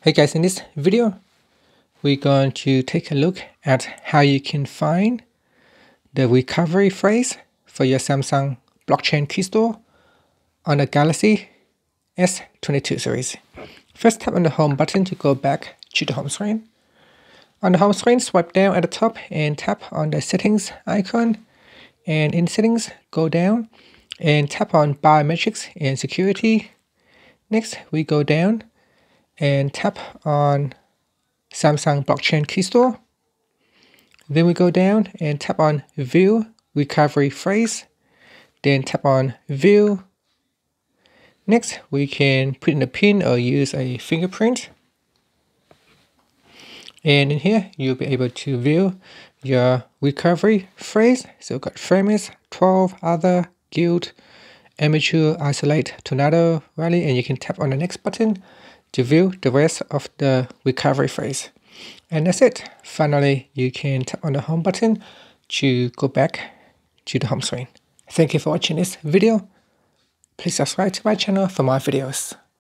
Hey guys, in this video, we're going to take a look at how you can find the recovery phrase for your Samsung blockchain key store on the Galaxy S22 series. First tap on the home button to go back to the home screen. On the home screen, swipe down at the top and tap on the settings icon. And in settings, go down and tap on biometrics and security. Next, we go down and tap on Samsung Blockchain Key Store. Then we go down and tap on View Recovery Phrase. Then tap on View. Next, we can put in a pin or use a fingerprint. And in here, you'll be able to view your recovery phrase. So we've got famous, 12, other, guild, amateur, isolate, tornado, rally, and you can tap on the next button to view the rest of the recovery phrase. And that's it. Finally, you can tap on the home button to go back to the home screen. Thank you for watching this video. Please subscribe to my channel for more videos.